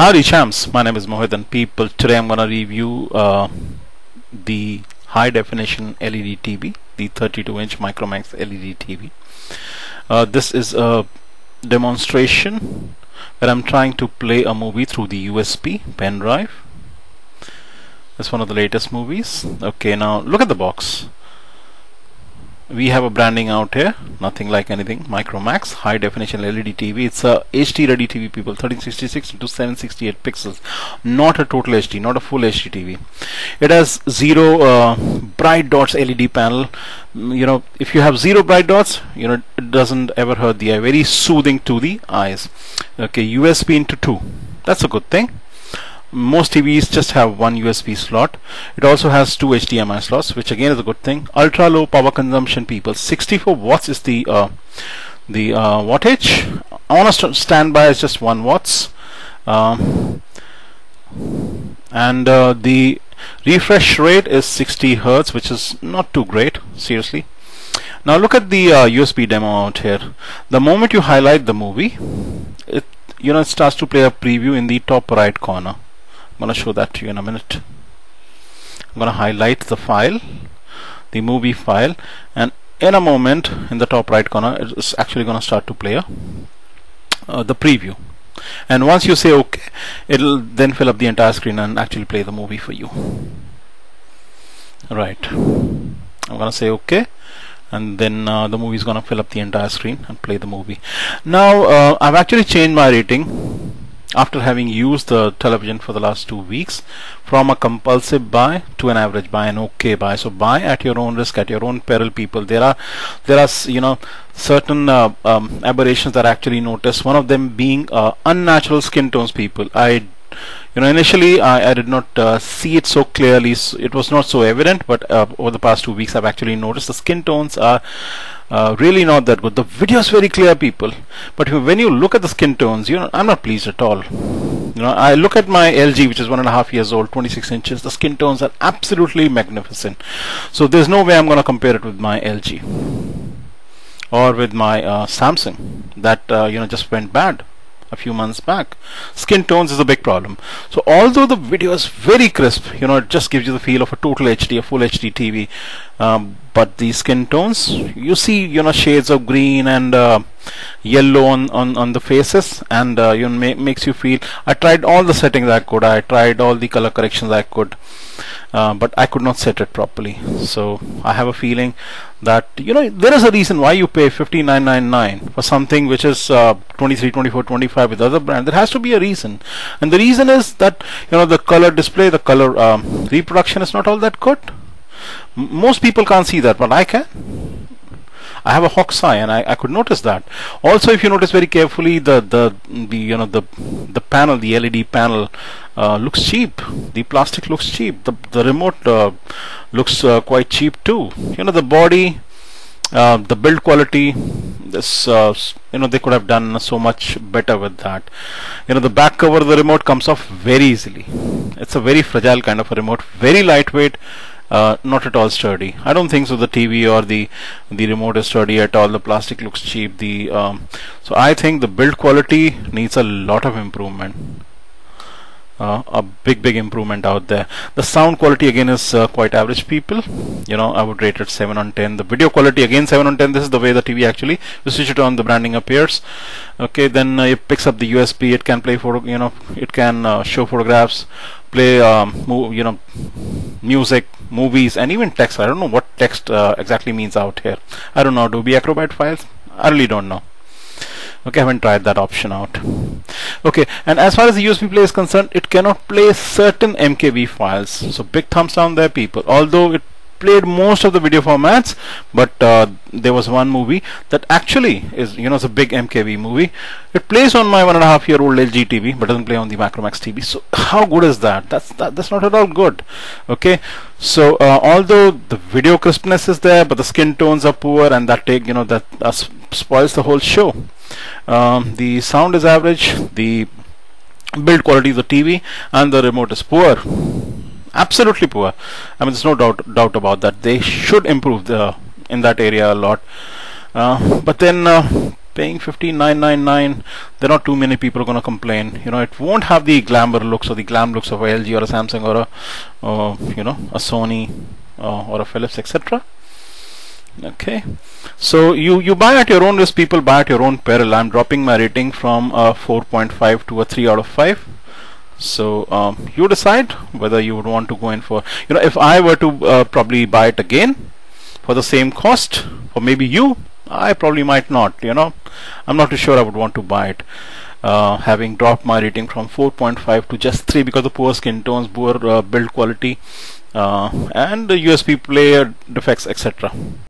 Howdy champs, my name is Mohit and people today I'm gonna review uh, the high definition LED TV, the 32 inch Micromax LED TV. Uh, this is a demonstration where I'm trying to play a movie through the USB pen drive. It's one of the latest movies. Okay, now look at the box we have a branding out here. Nothing like anything. Micromax. High definition LED TV it's a HD ready TV people. 1366 to 768 pixels. Not a total HD not a full HD TV it has zero uh, bright dots LED panel. Mm, you know if you have zero bright dots you know it doesn't ever hurt the eye. Very soothing to the eyes. Okay USB into 2 that's a good thing most TVs just have one USB slot. It also has two HDMI slots which again is a good thing. Ultra low power consumption people 64 watts is the uh, the uh, wattage. Honest standby is just 1 watts. Um, and uh, the refresh rate is 60 Hertz which is not too great seriously. Now look at the USB uh, demo out here. The moment you highlight the movie it you know it starts to play a preview in the top right corner going to show that to you in a minute. I'm going to highlight the file the movie file and in a moment in the top right corner it's actually going to start to play a, uh, the preview. And once you say OK it'll then fill up the entire screen and actually play the movie for you. Right. I'm gonna say OK and then uh, the movie is gonna fill up the entire screen and play the movie. Now uh, I've actually changed my rating after having used the television for the last two weeks from a compulsive buy to an average buy an okay buy. So buy at your own risk at your own peril people. There are there are you know certain uh, um, aberrations that I actually noticed. One of them being uh, unnatural skin tones people. I you know initially I, I did not uh, see it so clearly it was not so evident but uh, over the past two weeks I've actually noticed the skin tones are uh, really not that good. The video is very clear people. But when you look at the skin tones you know I'm not pleased at all. You know I look at my LG which is one and a half years old 26 inches the skin tones are absolutely magnificent. So there's no way I'm gonna compare it with my LG or with my uh, Samsung that uh, you know just went bad a few months back. Skin tones is a big problem. So although the video is very crisp, you know, it just gives you the feel of a total HD, a full HD TV. Um, but the skin tones, you see, you know, shades of green and uh, yellow on, on, on the faces and uh, you ma makes you feel, I tried all the settings I could, I tried all the color corrections I could. Uh, but I could not set it properly. So I have a feeling that you know there is a reason why you pay 59.99 for something which is uh, 23 24 25 with other brand. There has to be a reason. And the reason is that you know the color display the color um, reproduction is not all that good. M most people can't see that but I can I have a hawk's eye and I, I could notice that. Also if you notice very carefully the the the you know the the panel the LED panel uh, looks cheap. The plastic looks cheap. The, the remote uh, looks uh, quite cheap too. You know the body uh, the build quality this uh, you know they could have done so much better with that. You know the back cover of the remote comes off very easily. It's a very fragile kind of a remote very lightweight uh, not at all sturdy. I don't think so. The TV or the the remote is sturdy at all. The plastic looks cheap. The um, so I think the build quality needs a lot of improvement. Uh, a big big improvement out there the sound quality again is uh, quite average people you know I would rate it 7 on 10 the video quality again 7 on 10 this is the way the TV actually you switch it on the branding appears okay then uh, it picks up the USB it can play photo you know it can uh, show photographs play um, you know music movies and even text. I don't know what text uh, exactly means out here. I don't know Adobe Acrobat files? I really don't know. Okay I haven't tried that option out. Okay and as far as the USB play is concerned it cannot play certain MKV files. So big thumbs down there people. Although it played most of the video formats but uh, there was one movie that actually is you know it's a big MKV movie. It plays on my one and a half year old LG TV but doesn't play on the Micromax TV so how good is that? That's that, that's not at all good okay? So uh, although the video crispness is there but the skin tones are poor and that take you know that uh, spoils the whole show. Um, the sound is average the build quality of the TV and the remote is poor absolutely poor I mean there's no doubt doubt about that. They should improve the in that area a lot. Uh, but then uh, paying 15999 there are not too many people going to complain. You know it won't have the glamour looks or the glam looks of a LG or a Samsung or a uh, you know a Sony uh, or a Philips etc okay. So you you buy at your own risk. People buy at your own peril. I'm dropping my rating from a 4.5 to a 3 out of 5 so um, you decide whether you would want to go in for you know if I were to uh, probably buy it again for the same cost or maybe you I probably might not you know. I'm not too sure I would want to buy it. Uh, having dropped my rating from 4.5 to just 3 because of poor skin tones poor uh, build quality uh, and the USB player defects etc